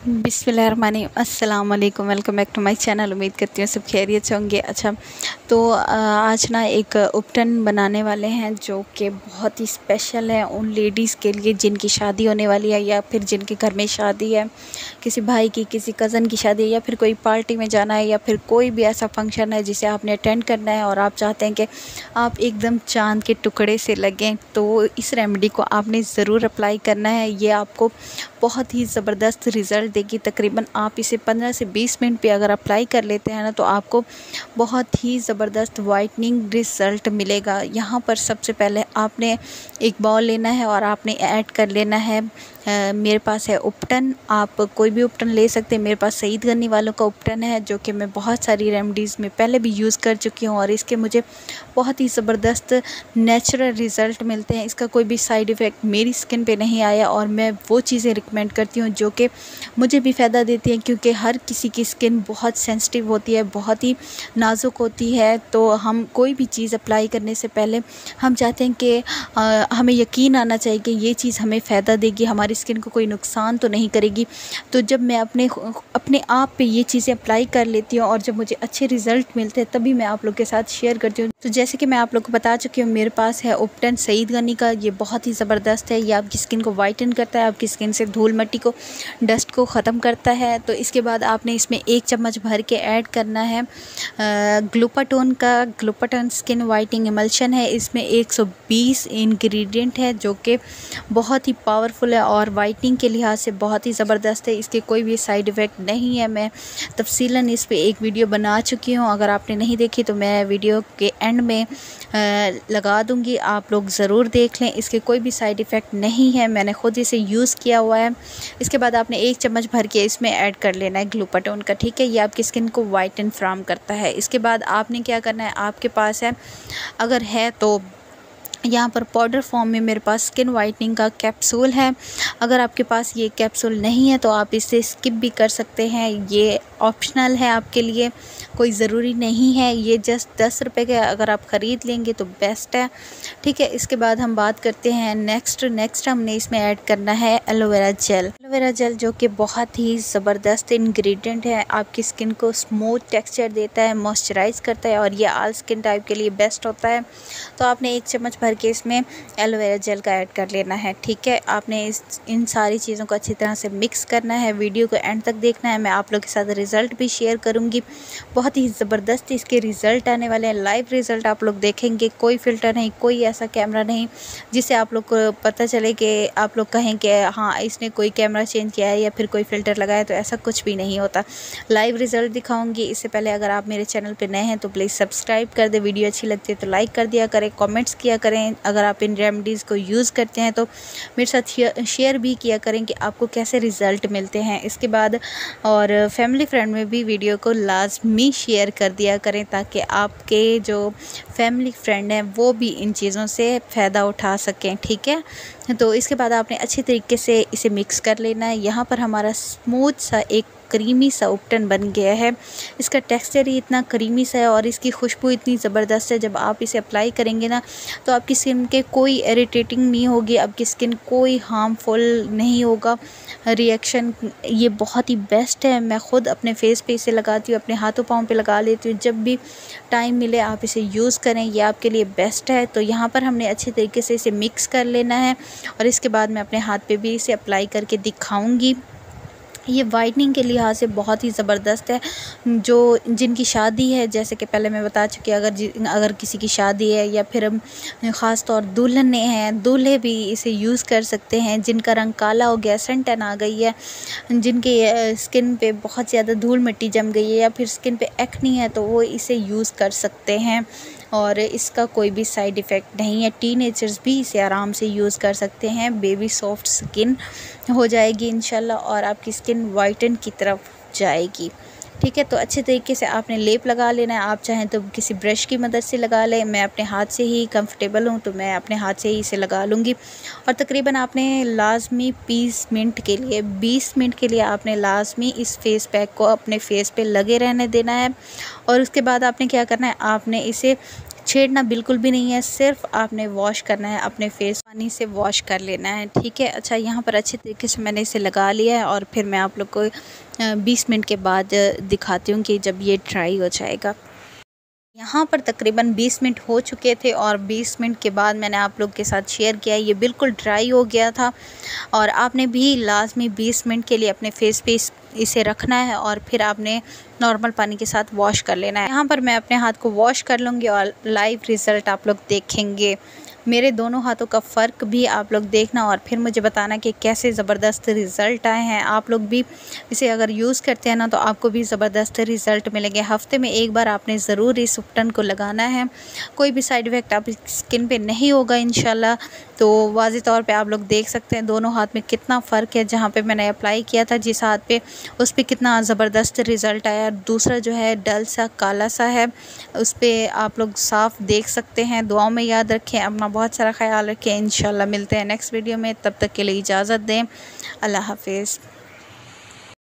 बिसमीम अल्लाम welcome back to my channel. उम्मीद करती हूँ सब खैरियत से होंगे। अच्छा तो आज ना एक उपटन बनाने वाले हैं जो कि बहुत ही स्पेशल है उन लेडीज़ के लिए जिनकी शादी होने वाली है या फिर जिनके घर में शादी है। किसी भाई की, किसी कज़न की शादी है या फिर कोई पार्टी में जाना है या फिर कोई भी ऐसा फ़ंक्शन है जिसे आपने अटेंड करना है और आप चाहते हैं कि आप एकदम चाँद के टुकड़े से लगें तो इस रेमेडी को आपने ज़रूर अप्लाई करना है। ये आपको बहुत ही ज़बरदस्त रिज़ल्ट देगी। तकरीबन आप इसे 15 से 20 मिनट पे अगर अप्लाई कर लेते हैं ना तो आपको बहुत ही ज़बरदस्त वाइटनिंग रिज़ल्ट मिलेगा। यहाँ पर सबसे पहले आपने एक बॉल लेना है और आपने ऐड कर लेना है। आ, मेरे पास है उपटन। आप कोई भी उपटन ले सकते हैं। मेरे पास सईद गन्नी वालों का उपटन है जो कि मैं बहुत सारी रेमडीज़ में पहले भी यूज़ कर चुकी हूँ और इसके मुझे बहुत ही ज़बरदस्त नेचुरल रिज़ल्ट मिलते हैं। इसका कोई भी साइड इफ़ेक्ट मेरी स्किन पे नहीं आया और मैं वो चीज़ें रिकमेंड करती हूँ जो कि मुझे भी फ़ायदा देती हैं क्योंकि हर किसी की स्किन बहुत सेंसिटिव होती है बहुत ही नाजुक होती है। तो हम कोई भी चीज़ अप्लाई करने से पहले हम चाहते हैं कि हमें यकीन आना चाहिए कि ये चीज़ हमें फ़ायदा देगी, हमारी स्किन को कोई नुकसान तो नहीं करेगी। तो जब मैं अपने अपने आप पे ये चीज़ें अप्लाई कर लेती हूँ और जब मुझे अच्छे रिज़ल्ट मिलते हैं, तभी मैं आप लोग के साथ शेयर करती हूँ। तो जैसे कि मैं आप लोग को बता चुकी हूँ, मेरे पास है उपटन सईद गनी का, ये बहुत ही ज़बरदस्त है। ये आपकी स्किन को वाइटन करता है, आपकी स्किन से धूल मट्टी को डस्ट को ख़त्म करता है। तो इसके बाद आपने इसमें एक चम्मच भर के ऐड करना है ग्लूपाटोन का ग्लूपाटोन स्किन वाइटिंग एमल्शन है। इसमें 120 इंग्रेडिएंट है, जो कि बहुत ही पावरफुल है और वाइटनिंग के लिहाज से बहुत ही ज़बरदस्त है। इसके कोई भी साइड इफ़ेक्ट नहीं है। मैं तफसीला इस पर एक वीडियो बना चुकी हूँ। अगर आपने नहीं देखी तो मैं वीडियो के एंड में लगा दूँगी। आप लोग ज़रूर देख लें। इसके कोई भी साइड इफ़ेक्ट नहीं है। मैंने ख़ुद इसे यूज़ किया हुआ है। इसके बाद आपने एक चम्मच भर के इसमें ऐड कर लेना है ग्लूपाटोन का। ठीक है, ये आपकी स्किन को वाइट एंड फ्राम करता है। इसके बाद आपने क्या करना है आपके पास है। अगर है तो यहाँ पर पाउडर फॉर्म में मेरे पास स्किन वाइटनिंग का कैप्सूल है। अगर आपके पास ये कैप्सूल नहीं है तो आप इसे स्किप भी कर सकते हैं। ये ऑप्शनल है आपके लिए, कोई ज़रूरी नहीं है। ये जस्ट दस रुपये के अगर आप ख़रीद लेंगे तो बेस्ट है। ठीक है, इसके बाद हम बात करते हैं नेक्स्ट नेक्स्ट हमने इसमें ऐड करना है एलोवेरा जेल एलोवेरा जेल जो कि बहुत ही ज़बरदस्त इंग्रेडिएंट है। आपकी स्किन को स्मूथ टेक्सचर देता है मॉइस्चराइज करता है और ये आल स्किन टाइप के लिए बेस्ट होता है। तो आपने एक चम्मच के इसमें एलोवेरा जेल का ऐड कर लेना है, ठीक है? आपने इस, इन सारी चीज़ों को अच्छी तरह से मिक्स करना है, वीडियो को एंड तक देखना है। मैं आप लोग के साथ रिज़ल्ट भी शेयर करूँगी। बहुत ही ज़बरदस्त इसके रिज़ल्ट आने वाले हैं। लाइव रिज़ल्ट आप लोग देखेंगे, कोई फ़िल्टर नहीं, कोई ऐसा कैमरा नहीं, जिससे आप लोग को पता चले कि आप लोग कहें कि हाँ इसने कोई कैमरा चेंज किया है या फिर कोई फ़िल्टर लगाया तो ऐसा कुछ भी नहीं होता। लाइव रिज़ल्ट दिखाऊँगी। इससे पहले अगर आप मेरे चैनल पर नए हैं तो प्लीज़ सब्सक्राइब कर दे। वीडियो अच्छी लगती है तो लाइक कर दिया करें, कॉमेंट्स किया करें। अगर आप इन रेमडीज़ को यूज़ करते हैं तो मेरे साथ शेयर भी किया करें कि आपको कैसे रिज़ल्ट मिलते हैं। इसके बाद और फैमिली फ्रेंड में भी वीडियो को लाजमी शेयर कर दिया करें ताकि आपके जो फैमिली फ्रेंड हैं, वो भी इन चीज़ों से फ़ायदा उठा सकें, ठीक है? तो इसके बाद आपने अच्छी तरीके से इसे मिक्स कर लेना है। यहाँ पर हमारा स्मूथ सा एक क्रीमी सा उपटन बन गया है। इसका टेक्सचर ही इतना क्रीमी सा है और इसकी खुशबू इतनी ज़बरदस्त है। जब आप इसे अप्लाई करेंगे ना तो आपकी स्किन के कोई इरीटेटिंग नहीं होगी, आपकी स्किन कोई हार्मफुल नहीं होगा। रिएक्शन ये बहुत ही बेस्ट है। मैं ख़ुद अपने फेस पे इसे लगाती हूँ, अपने हाथों पाँव पे लगा लेती हूँ। जब भी टाइम मिले, आप इसे यूज़ करें, ये आपके लिए बेस्ट है। तो यहाँ पर हमने अच्छे तरीके से इसे मिक्स कर लेना है और इसके बाद मैं अपने हाथ पे भी इसे अप्लाई करके दिखाऊँगी। ये वाइटनिंग के लिहाज से बहुत ही ज़बरदस्त है, जो जिनकी शादी है, जैसे कि पहले मैं बता चुकी अगर अगर किसी की शादी है या फिर ख़ास तौर दुल्हने हैं, दूल्हे भी इसे यूज़ कर सकते हैं, जिनका रंग काला हो गया सेंटन आ गई है, जिनके स्किन पे बहुत ज़्यादा धूल मिट्टी जम गई है या फिर स्किन पे एक्नी है तो वो इसे यूज़ कर सकते हैं, और इसका कोई भी साइड इफ़ेक्ट नहीं है। टीनेजर्स भी इसे आराम से यूज़ कर सकते हैं बेबी सॉफ्ट स्किन हो जाएगी इन और आपकी स्किन वाइटन की तरफ़ जाएगी। ठीक है तो अच्छे तरीके से आपने लेप लगा लेना है। आप चाहें तो किसी ब्रश की मदद से लगा लें। मैं अपने हाथ से ही कंफर्टेबल हूँ तो मैं अपने हाथ से ही इसे लगा लूँगी। और तकरीबन आपने लाजमी बीस मिनट के लिए, बीस मिनट के लिए आपने लाजमी इस फेस पैक को अपने फेस पे लगे रहने देना है। और उसके बाद आपने क्या करना है? आपने इसे छेड़ना बिल्कुल भी नहीं है, सिर्फ़ आपने वॉश करना है, अपने फेस पानी से वॉश कर लेना है, ठीक है? अच्छा यहाँ पर अच्छे तरीके से मैंने इसे लगा लिया है और फिर मैं आप लोग को 20 मिनट के बाद दिखाती हूँ कि जब ये ड्राई हो जाएगा। यहाँ पर तकरीबन 20 मिनट हो चुके थे और 20 मिनट के बाद मैंने आप लोग के साथ शेयर किया। ये बिल्कुल ड्राई हो गया था और आपने भी लाजमी 20 मिनट के लिए अपने फेस पे इसे रखना है और फिर आपने नॉर्मल पानी के साथ वॉश कर लेना है। यहाँ पर मैं अपने हाथ को वॉश कर लूँगी और लाइव रिज़ल्ट आप लोग देखेंगे। मेरे दोनों हाथों का फ़र्क भी आप लोग देखना और फिर मुझे बताना कि कैसे ज़बरदस्त रिज़ल्ट आए हैं। आप लोग भी इसे अगर यूज़ करते हैं ना तो आपको भी ज़बरदस्त रिज़ल्ट मिलेंगे। हफ़्ते में एक बार आपने ज़रूर इस उपटन को लगाना है। कोई भी साइड इफ़ेक्ट आप स्किन पर नहीं होगा इन तो वाज तौर पर आप लोग देख सकते हैं दोनों हाथ में कितना फ़र्क है, जहाँ पर मैंने अप्लाई किया था जिस हाथ पे, उस पर कितना ज़बरदस्त रिज़ल्ट आया। दूसरा जो है, डल सा, काला सा है, उस पर आप लोग साफ़ देख सकते हैं। दुआओं में याद रखें, अपना बहुत सारा ख्याल रखें इन मिलते हैं नेक्स्ट वीडियो में। तब तक के लिए इजाज़त दें। अल्लाह हाफिज़।